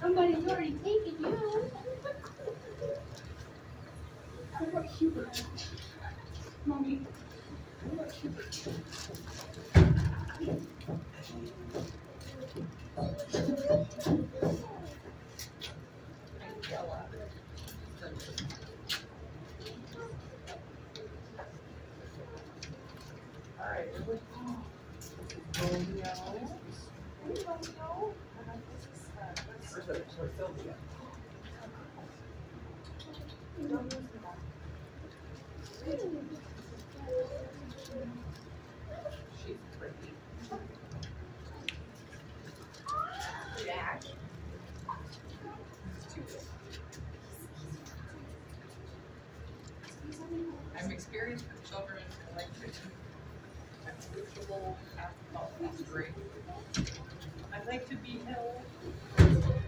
Somebody's already taken you. What about Hubert? Mommy. What about Hubert? I'm experienced with children, I like to, oh, that's great. I like to be held.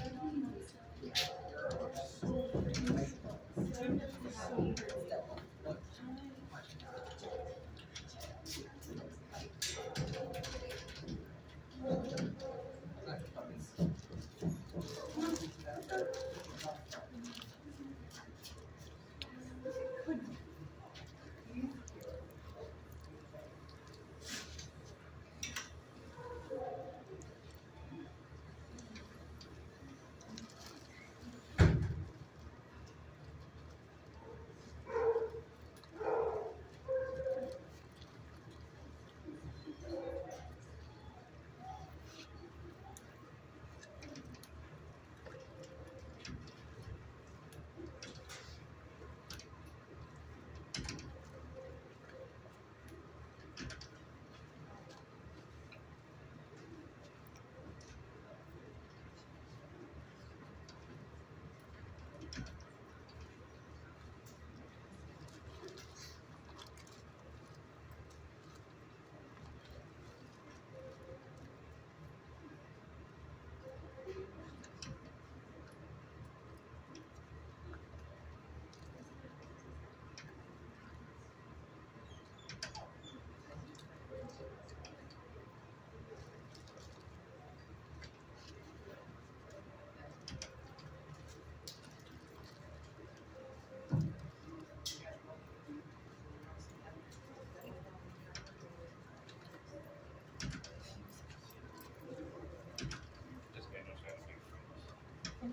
I don't know.